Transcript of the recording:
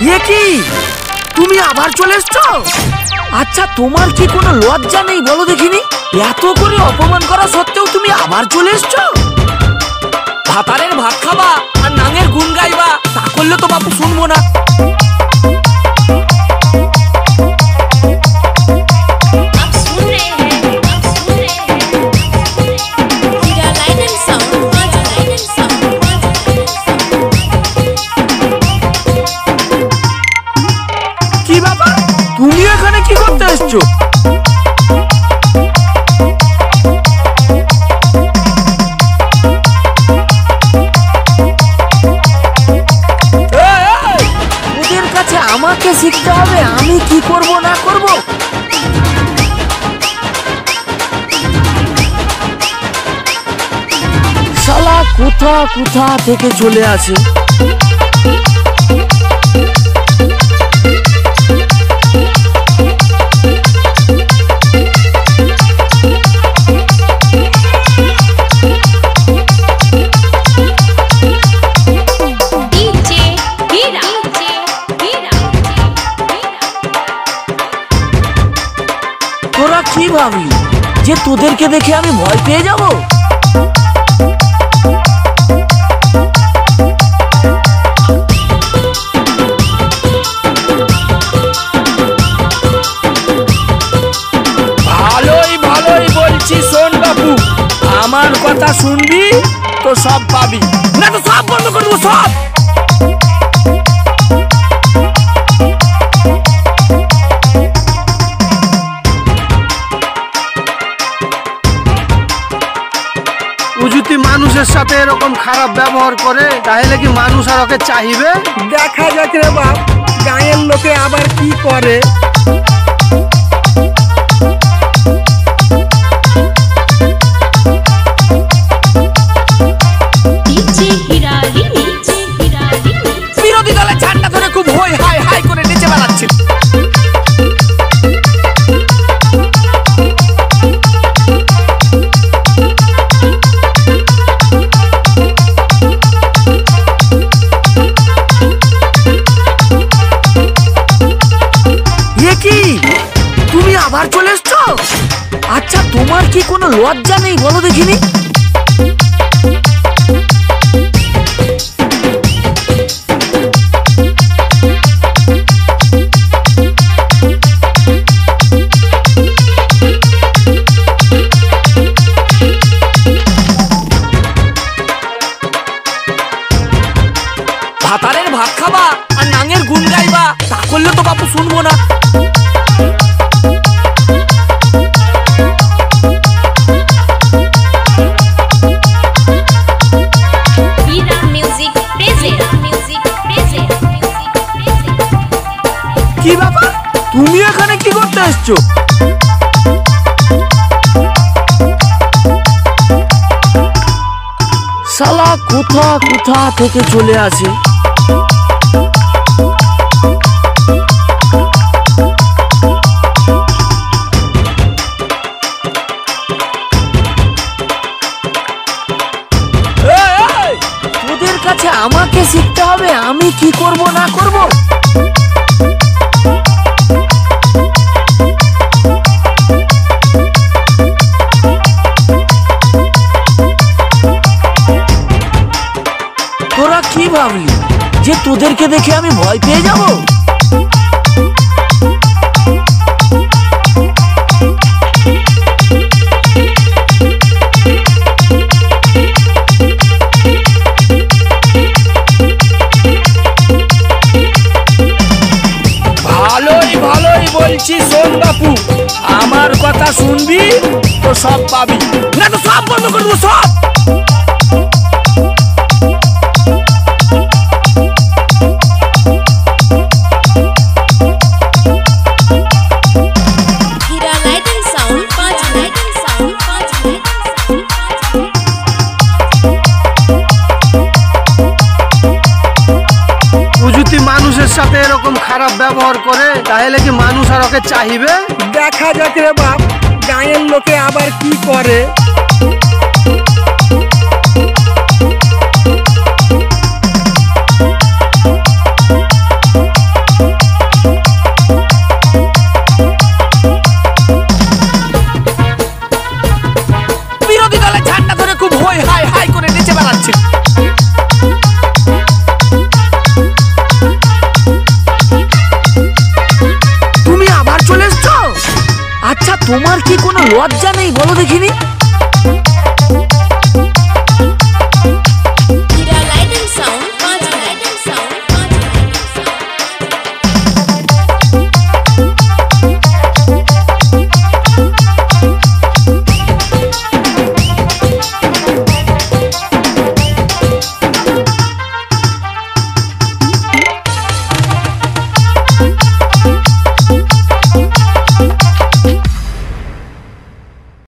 কি? তুমি আবার চলে এসছো? আচ্ছা তোমার কি কোনো লজ্জা নেই বলো দেখিনি? এত এসছো ওদের কাছে আমাকে শিখতে হবে, আমি কি করব, না করব? শালা কোথা কোথা থেকে চলে আসে? যে তোদেরকে দেখে আমি ভয় পেয়ে যাব? ভালোই ভালোই বলছি শোন আমার কথা শুনবি, তো সব পাবি। না তো সব বন্ধ করে দেবো, সব! ব্যবহার করে, তাহলে কি মানুষ আর ওকে চাহিবে? দেখা যাক রে বাপ, গায়ের লোকে আবার কি করে? তোমার কি কোনো লজ্জা নেই বলো দেখিনি? কি ব্যাপার? তুমি এখানে কি করতে এসছো? শালা, কোথা কোথা থেকে চলে আসে? আমাকে শিখতে হবে, আমি কি করব, না করব? ভয় পেয়ে যাব? ভালোই ভালোই বলছি, শোন বাপু। আমার কথা শুনবি, তো সব পাবি। না, তো সব বন্ধ করে দেবো, সব। মানুষের সাথে এরকম খারাপ ব্যবহার করে, তাহলে কি মানুষ আর ওকে চাহিবে? দেখা যাক রে বাপ, গায়ের লোকে আবার কি করে? তোমার কি কোনো লজ্জা নেই বলো দেখিনি?